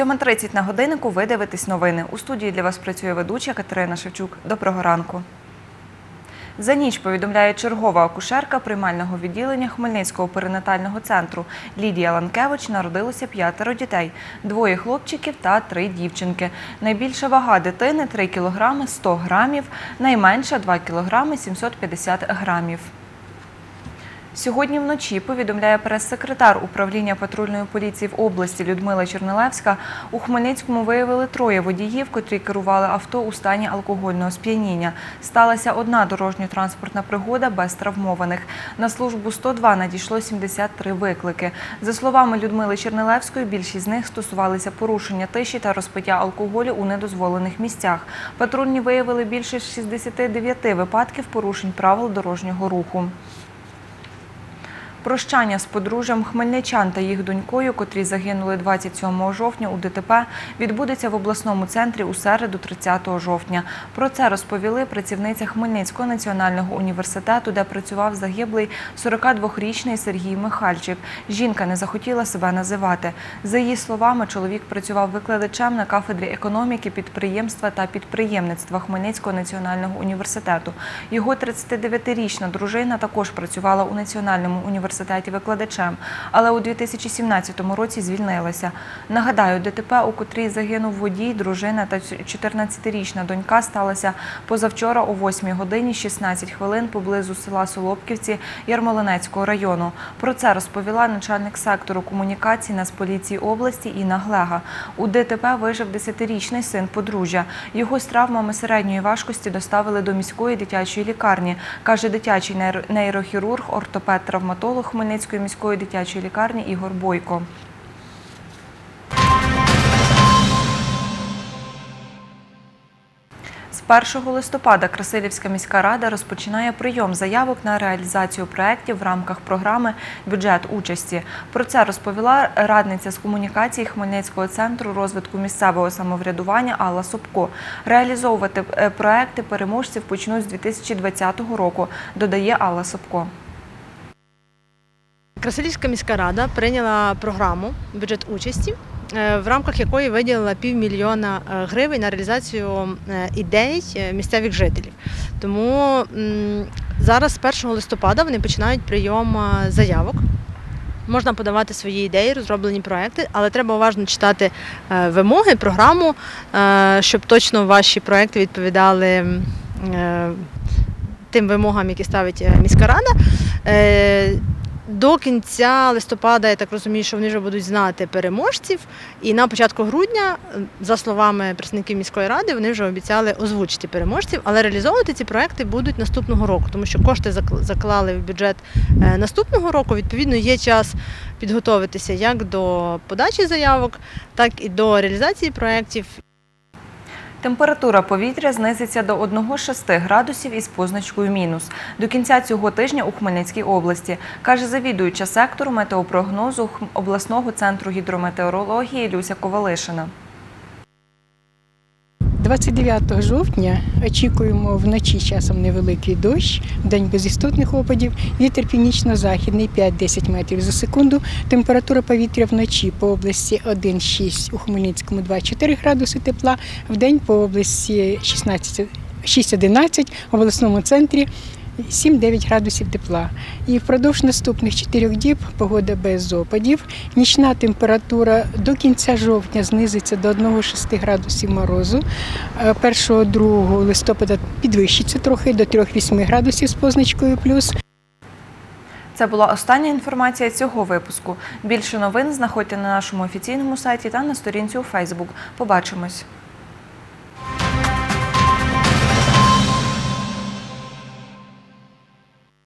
7.30 на годиннику ви дивитесь новини. У студії для вас працює ведуча Катерина Шевчук. Доброго ранку. За ніч повідомляє чергова акушерка приймального відділення Хмельницького перинатального центру. Лідія Ланкевич народилося п'ятеро дітей, двоє хлопчиків та три дівчинки. Найбільша вага дитини 3 кг 100 грамів, найменша 2 кг 750 грамів. Сьогодні вночі, повідомляє прес-секретар управління патрульної поліції в області Людмила Чернилевська, у Хмельницькому виявили троє водіїв, котрі керували авто у стані алкогольного сп'яніння. Сталася одна дорожньо-транспортна пригода без травмованих. На службу 102 надійшло 73 виклики. За словами Людмили Чернилевської, більшість з них стосувалися порушення тиші та розпиття алкоголю у недозволених місцях. Патрульні виявили більше 69 випадків порушень правил дорожнього руху. Прощання з подружжям хмельничан та їх донькою, котрі загинули 27 жовтня у ДТП, відбудеться в обласному центрі у середу 30 жовтня. Про це розповіли працівниця Хмельницького національного університету, де працював загиблий 42-річний Сергій Михальчик. Жінка не захотіла себе називати. За її словами, чоловік працював викладачем на кафедрі економіки, підприємства та підприємництва Хмельницького національного університету. Його 39-річна дружина також працювала у національному університеті викладачем, але у 2017 році звільнилася. Нагадаю, ДТП, у котрій загинув водій, дружина та 14-річна донька, сталося позавчора о 8 годині 16 хвилин поблизу села Солопківці Ярмолинецького району. Про це розповіла начальник сектору комунікацій Нацполіції області Інна Глега. У ДТП вижив 10-річний син подружжя. Його з травмами середньої важкості доставили до міської дитячої лікарні, каже дитячий нейрохірург, ортопед-травматолог Хмельницької міської дитячої лікарні Ігор Бойко. З 1 листопада Красилівська міська рада розпочинає прийом заявок на реалізацію проєктів в рамках програми Бюджет участі. Про це розповіла радниця з комунікації Хмельницького центру розвитку місцевого самоврядування Алла Собко. Реалізовувати е, проекти переможців почнуть з 2020 року, додає Алла Собко. Красилівська міська рада прийняла програму бюджет участі, е, в рамках якої виділила півмільйона е, гривень на реалізацію е, ідей місцевих жителів. Тому зараз з 1 листопада вони починають прийом заявок. Можна подавати свої ідеї, розроблені проекти, але треба уважно читати вимоги, програму, щоб точно ваші проекти відповідали тим вимогам, які ставить міська рада. До кінця листопада, я так розумію, що вони вже будуть знати переможців. І на початку грудня, за словами представників міської ради, вони вже обіцяли озвучити переможців, але реалізовувати ці проекти будуть наступного року, тому що кошти заклали в бюджет е, наступного року. Відповідно, є час підготовитися як до подачі заявок, так і до реалізації проєктів. Температура повітря знизиться до 1,6 градусів із позначкою мінус. До кінця цього тижня у Хмельницькій області, каже завідуюча сектору метеопрогнозу обласного центру гідрометеорології Люся Ковалишина. 29 жовтня очікуємо вночі часом невеликий дощ, день без істотних опадів, вітер північно-західний 5-10 метрів за секунду. Температура повітря вночі по області 1,6, у Хмельницькому 2,4 градуси тепла, в день по області 16, 6,11, в обласному центрі 7-9 градусів тепла. І впродовж наступних 4 діб погода без опадів. Нічна температура до кінця жовтня знизиться до 1,6 градусів морозу. 1-2 листопада підвищиться трохи до 3-8 градусів з позначкою плюс. Це була остання інформація цього випуску. Більше новин знаходьте на нашому офіційному сайті та на сторінці у Фейсбук. Побачимось.